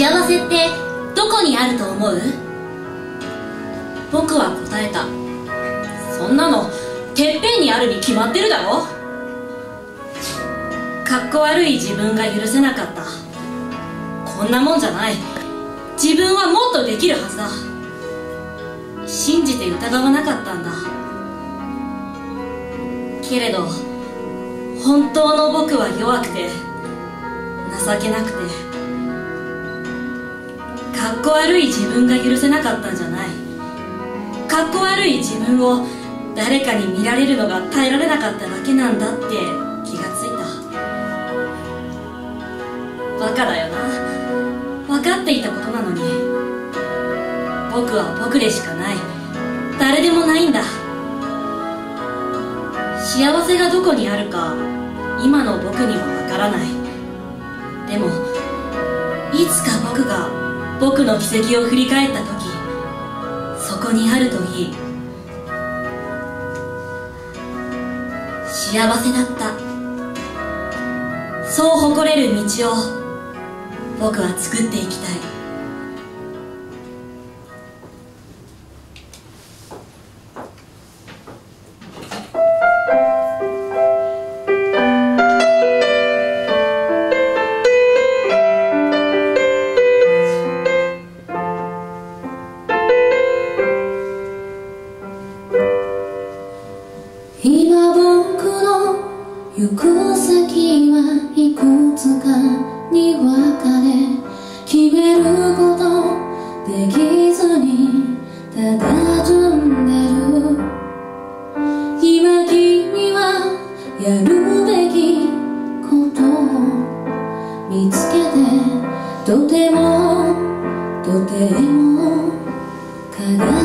幸せってどこにあると思う？僕は答えた。そんなのてっぺんにあるに決まってるだろ？かっこ悪い自分が許せなかった。こんなもんじゃない。自分はもっとできるはずだ。信じて疑わなかったんだ。けれど本当の僕は弱くて情けなくて。かっこ悪い自分が許せなかったんじゃない。かっこ悪い自分を誰かに見られるのが耐えられなかっただけなんだって気がついた。バカだよな。分かっていたことなのに。僕は僕でしかない。誰でもないんだ。幸せがどこにあるか今の僕には分からない。でもいつか僕が僕の軌跡を振り返った時そこにあるといい。幸せだった。そう誇れる道を僕は作っていきたい。行く先はいくつかに分かれ決めることできずに佇んでる今君はやるべきこと。を見つけてとてもとても輝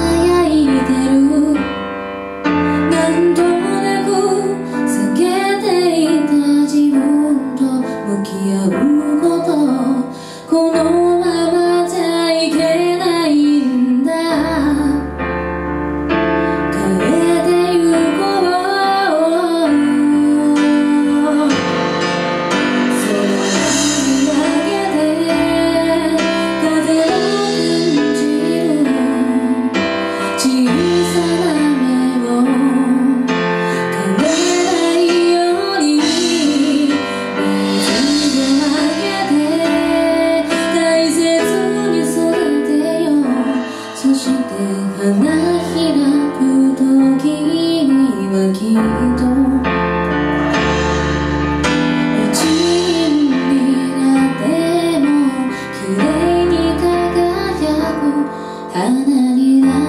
花にな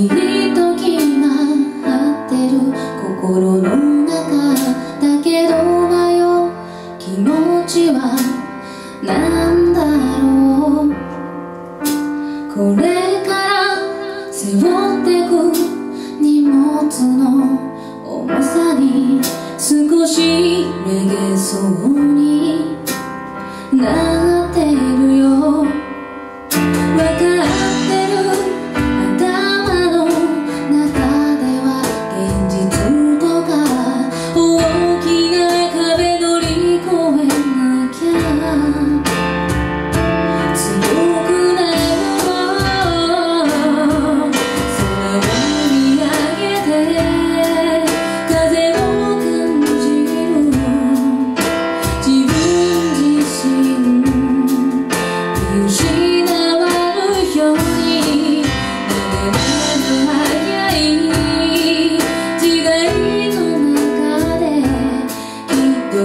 きっと決まってる心の中だけど迷う。気持ちはなんだろう。これから背負ってく荷物の重さに少しめげそうに。なっ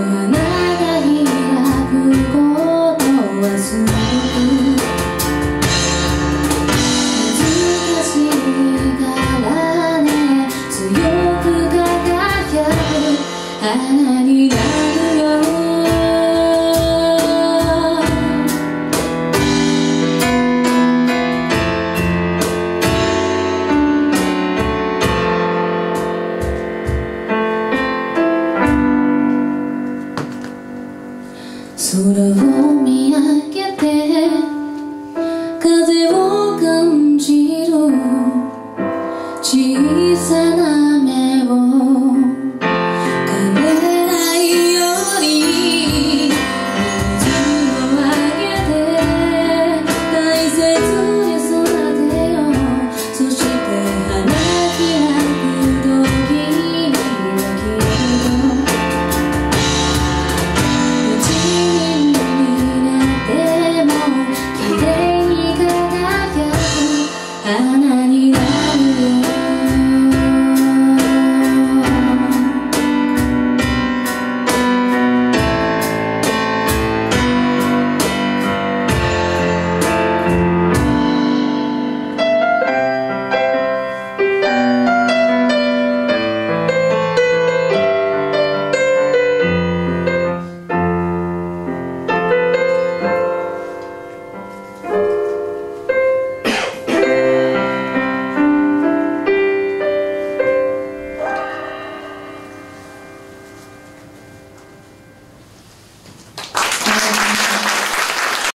花が開くことはすごく難しいからね強く輝く花になる几度